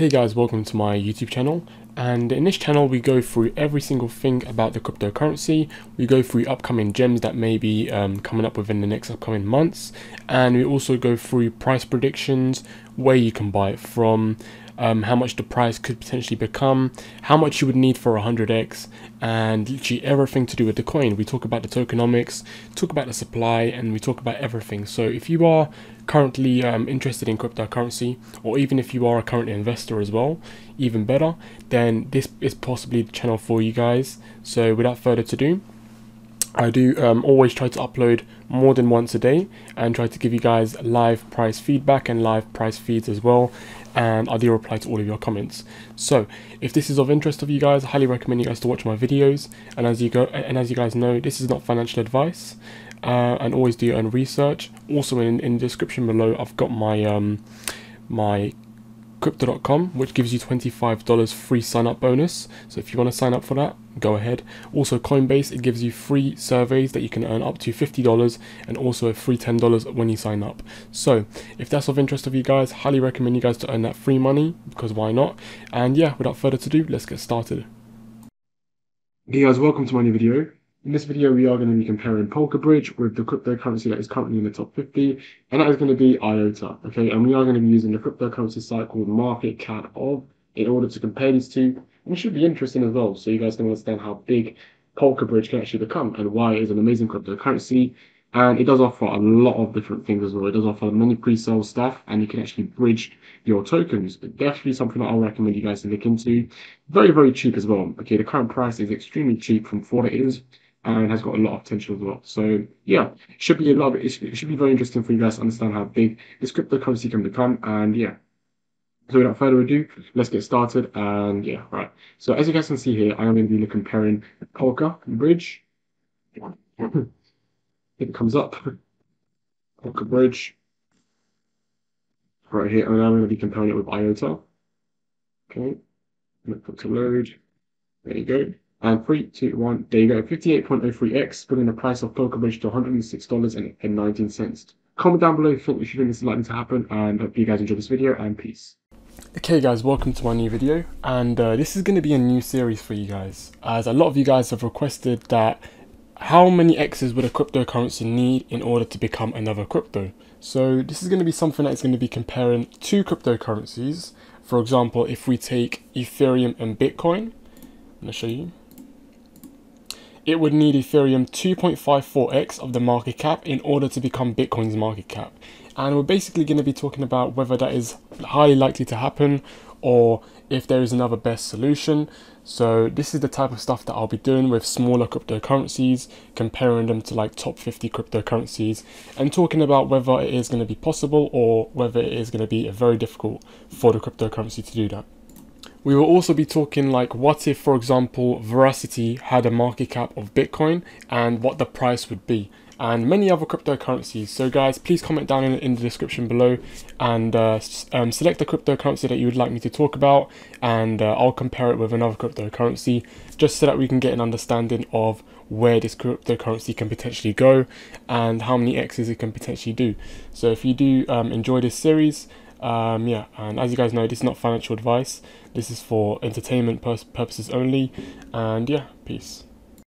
Okay guys, welcome to my YouTube channel. And in this channel we go through every single thing about the cryptocurrency, we go through upcoming gems that may be um, coming up within the next upcoming months. And we also go through price predictions, where you can buy it from, um, how much the price could potentially become, how much you would need for 100x, and literally everything to do with the coin. We talk about the tokenomics, talk about the supply, and we talk about everything. So if you are currently um, interested in cryptocurrency, or even if you are a current investor as well, even better, then this is possibly the channel for you guys. So without further ado, I do um, always try to upload more than once a day and try to give you guys live price feedback and live price feeds as well and I do reply to all of your comments. So if this is of interest of you guys, I highly recommend you guys to watch my videos and as you go and as you guys know this is not financial advice uh, and always do your own research. Also in, in the description below I've got my um, my crypto.com which gives you $25 free sign up bonus. So if you want to sign up for that go ahead. Also coinbase it gives you free surveys that you can earn up to $50 and also a free $10 when you sign up. So if that's of interest of you guys highly recommend you guys to earn that free money because why not? And yeah without further ado let's get started. Hey guys welcome to my new video in this video, we are going to be comparing PolkaBridge with the cryptocurrency that is currently in the top 50, and that is going to be IOTA, okay? And we are going to be using the cryptocurrency site called Market Cap of in order to compare these two, and it should be interesting as well, so you guys can understand how big PolkaBridge can actually become and why it is an amazing cryptocurrency. And it does offer a lot of different things as well. It does offer many pre-sale stuff, and you can actually bridge your tokens. But Definitely something that I'll recommend you guys to look into. Very, very cheap as well. Okay, the current price is extremely cheap from what it is and has got a lot of potential as well. So yeah, should be a lot. Of, it, should, be very interesting for you guys to understand how big this cryptocurrency can become. And yeah, so without further ado, let's get started. And yeah, right. So as you guys can see here, I am going to be comparing Polka Bridge. it comes up. PolkaBridge. Right here, and I'm going to be comparing it with IOTA. Okay, put to load. There you go. And three, two, one, there you go. 58.03x, bringing the price of PolkaBridge to $106.19. Comment down below if you think this is likely to happen, and hope you guys enjoy this video, and peace. Okay guys, welcome to my new video, and uh, this is going to be a new series for you guys, as a lot of you guys have requested that how many X's would a cryptocurrency need in order to become another crypto? So this is going to be something that is going to be comparing two cryptocurrencies. For example, if we take Ethereum and Bitcoin, I'm going to show you it would need Ethereum 2.54x of the market cap in order to become Bitcoin's market cap. And we're basically going to be talking about whether that is highly likely to happen or if there is another best solution. So this is the type of stuff that I'll be doing with smaller cryptocurrencies, comparing them to like top 50 cryptocurrencies and talking about whether it is going to be possible or whether it is going to be a very difficult for the cryptocurrency to do that. We will also be talking like what if, for example, Veracity had a market cap of Bitcoin and what the price would be and many other cryptocurrencies. So guys, please comment down in, in the description below and uh, um, select the cryptocurrency that you would like me to talk about and uh, I'll compare it with another cryptocurrency just so that we can get an understanding of where this cryptocurrency can potentially go and how many X's it can potentially do. So if you do um, enjoy this series, um, yeah, and as you guys know, this is not financial advice. This is for entertainment purposes only. And yeah, peace.